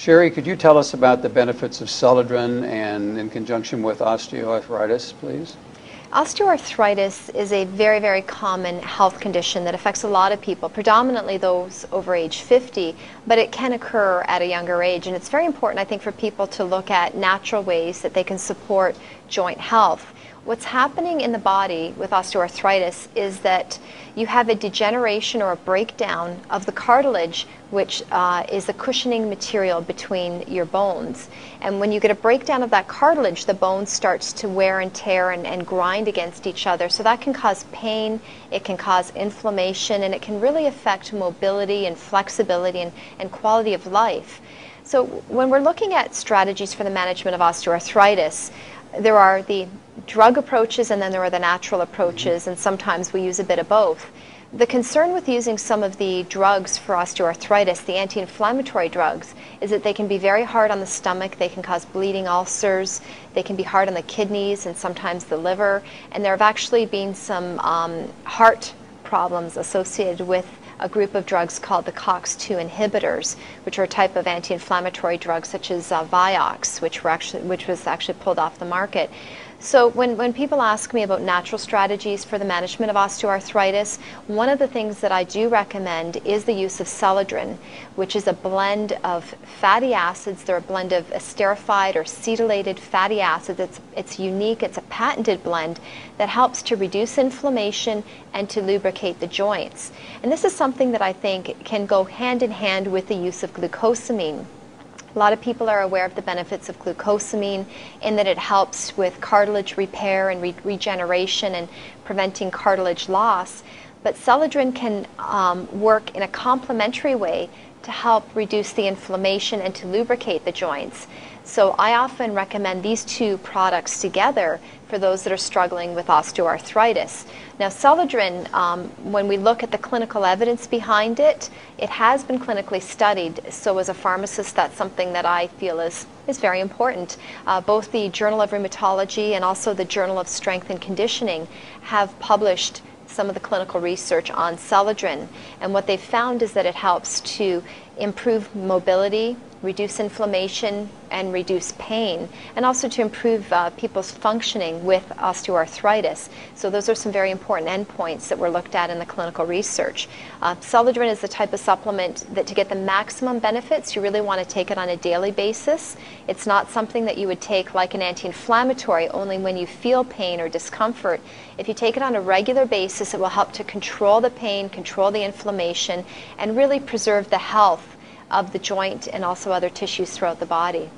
Sherry, could you tell us about the benefits of Celadrin and in conjunction with osteoarthritis, please? Osteoarthritis is a very, very common health condition that affects a lot of people, predominantly those over age 50, but it can occur at a younger age. And it's very important, I think, for people to look at natural ways that they can support joint health. What's happening in the body with osteoarthritis is that you have a degeneration or a breakdown of the cartilage, which uh, is the cushioning material between your bones. And when you get a breakdown of that cartilage, the bone starts to wear and tear and, and grind against each other. So that can cause pain, it can cause inflammation, and it can really affect mobility and flexibility and, and quality of life. So when we're looking at strategies for the management of osteoarthritis, there are the drug approaches and then there are the natural approaches, and sometimes we use a bit of both. The concern with using some of the drugs for osteoarthritis, the anti inflammatory drugs, is that they can be very hard on the stomach, they can cause bleeding ulcers, they can be hard on the kidneys and sometimes the liver, and there have actually been some um, heart problems associated with a group of drugs called the COX-2 inhibitors, which are a type of anti-inflammatory drug such as uh, Vioxx, which, were actually, which was actually pulled off the market. So when, when people ask me about natural strategies for the management of osteoarthritis, one of the things that I do recommend is the use of Celadrin, which is a blend of fatty acids. They're a blend of esterified or cetylated fatty acids. It's, it's unique, it's a patented blend that helps to reduce inflammation and to lubricate the joints. And this is something that I think can go hand in hand with the use of glucosamine. A lot of people are aware of the benefits of glucosamine in that it helps with cartilage repair and re regeneration and preventing cartilage loss. But Celadrin can um, work in a complementary way to help reduce the inflammation and to lubricate the joints. So I often recommend these two products together for those that are struggling with osteoarthritis. Now, Celadrin, um, when we look at the clinical evidence behind it, it has been clinically studied. So, as a pharmacist, that's something that I feel is, is very important. Uh, both the Journal of Rheumatology and also the Journal of Strength and Conditioning have published some of the clinical research on Celadrin. And what they've found is that it helps to improve mobility, reduce inflammation, and reduce pain, and also to improve uh, people's functioning with osteoarthritis. So those are some very important endpoints that were looked at in the clinical research. Uh, is the type of supplement that to get the maximum benefits, you really want to take it on a daily basis. It's not something that you would take like an anti-inflammatory only when you feel pain or discomfort. If you take it on a regular basis, it will help to control the pain, control the inflammation, and really preserve the health of the joint and also other tissues throughout the body.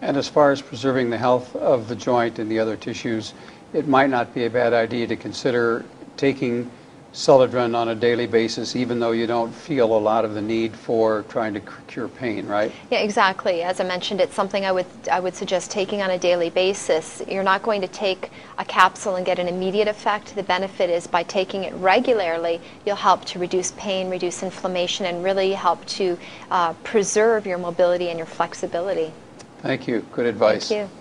And as far as preserving the health of the joint and the other tissues, it might not be a bad idea to consider taking Celadrin on a daily basis, even though you don't feel a lot of the need for trying to cure pain, right? Yeah, exactly. As I mentioned, it's something I would I would suggest taking on a daily basis. You're not going to take a capsule and get an immediate effect. The benefit is by taking it regularly, you'll help to reduce pain, reduce inflammation, and really help to uh, preserve your mobility and your flexibility. Thank you. Good advice. Thank you.